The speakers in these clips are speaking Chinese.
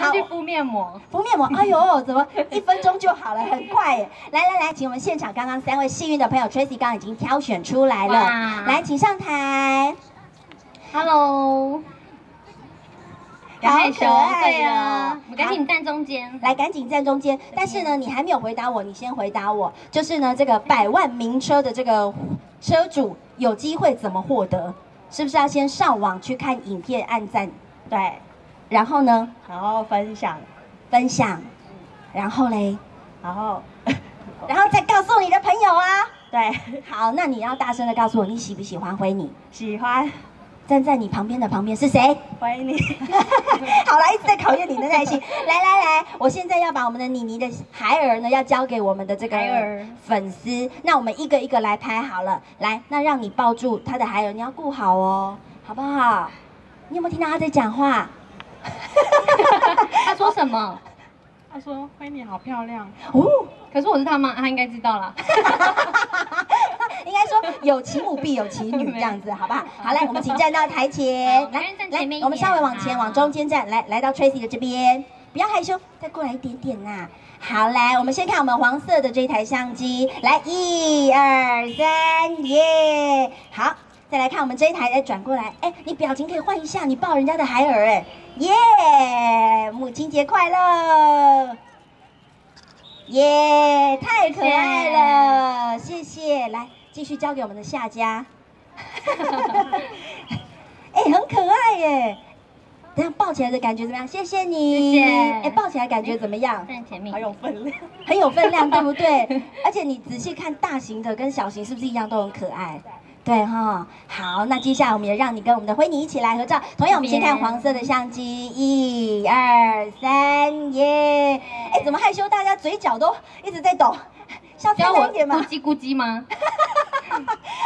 刚去敷面膜，敷面膜，哎呦，怎么一分钟就好了，很快耶！来来来，请我们现场刚刚三位幸运的朋友，Tracy 刚刚已经挑选出来了，来，请上台。Hello。好可爱呀！我赶紧站中间，来，赶紧站中间。但是呢，你还没有回答我，你先回答我。就是呢，这个百万名车的这个车主有机会怎么获得？是不是要先上网去看影片、按赞？对。然后呢？然后分享，分享。然后嘞？然后，然后再告诉你的朋友啊。对。好，那你要大声的告诉我，你喜不喜欢灰你？喜欢。站在你旁边的旁边是谁？欢迎你。好了，一直在考验你的耐心。来来来，我现在要把我们的妮妮的孩儿呢，要交给我们的这个粉丝。那我们一个一个来拍好了。来，那让你抱住他的孩儿，你要顾好哦，好不好？你有没有听到他在讲话？他说什么？他说：“灰你好漂亮哦。”可是我是他妈，他应该知道了。应该说有其母必有其女这样子，好不好？好，来，我们请站到台前，来来，我们稍微往前，往中间站，来来到 Tracy 的这边，不要害羞，再过来一点点呐。好，来，我们先看我们黄色的这台相机，来，一二三，耶！好，再来看我们这一台，再转过来，哎，你表情可以换一下，你抱人家的孩儿，哎，耶！母亲节快乐！耶，太可爱了，谢谢，来。继续交给我们的下家，哎，很可爱耶！等下抱起来的感觉怎么样？谢谢你，哎，抱起来感觉怎么样？站前面，很有分量，很有分量，对不对？而且你仔细看，大型的跟小型是不是一样都很可爱？对哈，好，那接下来我们也让你跟我们的辉妮一起来合照。同样，我们先看黄色的相机，一二三，耶！哎，怎么害羞？大家嘴角都一直在抖。笑教我咕叽咕叽吗？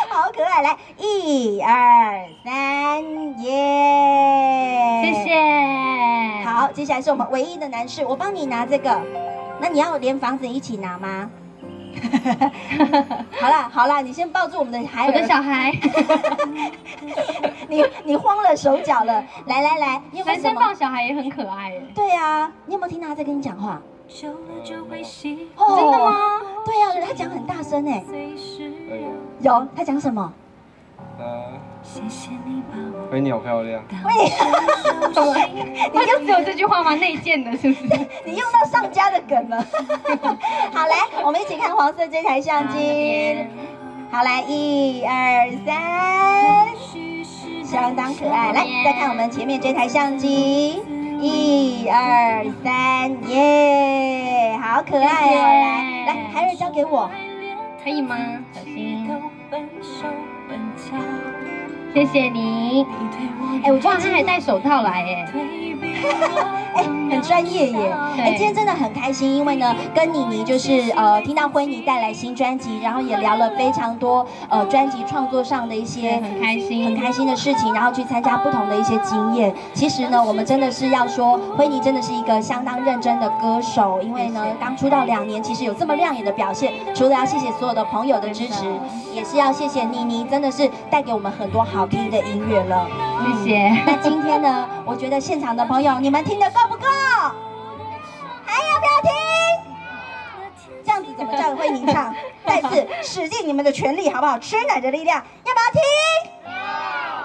好可爱！来，一二三，耶！谢谢。好，接下来是我们唯一的男士，我帮你拿这个。那你要连房子一起拿吗？好啦好啦，你先抱住我们的孩儿，我的小孩。你你慌了手脚了，来来来，男生抱小孩也很可爱对啊，你有没有听到他在跟你讲话？真的吗？对呀，他讲很大声哎。有，他讲什么？呃，喂，你好漂亮。喂，你就只有这句话吗？内建的，是不是？你用到上家的梗了。好，来，我们一起看黄色这台相机。好，来，一二三，相当可爱。来，再看我们前面这台相机。一二三，耶，好可爱哦！来来，孩儿交给我，可以吗？小心。谢谢你。哎，我哇，他还戴手套来，哎。哎，很专业耶！哎，今天真的很开心，因为呢，跟妮妮就是呃，听到辉妮带来新专辑，然后也聊了非常多呃，专辑创作上的一些很开心、很开心的事情，然后去参加不同的一些经验。其实呢，我们真的是要说，辉妮真的是一个相当认真的歌手，因为呢，刚出道两年，其实有这么亮眼的表现，除了要谢谢所有的朋友的支持，也是要谢谢妮妮，真的是带给我们很多好听的音乐了。谢谢。那今天呢，我觉得现场的朋友，你们听得够不够？还要不要听？这样子怎么叫会吟唱？再次使尽你们的全力，好不好？吃奶的力量，要不要听？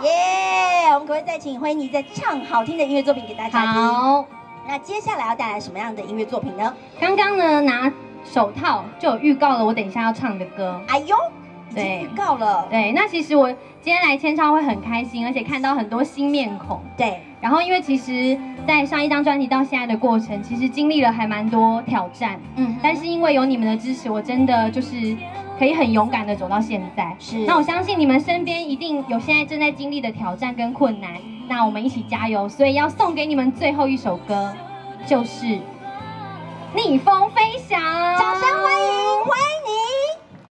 耶！我们可不可以再请辉妮再唱好听的音乐作品给大家听？好。那接下来要带来什么样的音乐作品呢？刚刚呢拿手套就有预告了，我等一下要唱的歌。哎呦！对，预告了。对，那其实我今天来签唱会很开心，而且看到很多新面孔。对，然后因为其实，在上一张专辑到现在的过程，其实经历了还蛮多挑战。嗯，但是因为有你们的支持，我真的就是可以很勇敢的走到现在。是，那我相信你们身边一定有现在正在经历的挑战跟困难，那我们一起加油。所以要送给你们最后一首歌，就是《逆风飞翔》。掌声欢迎，欢迎。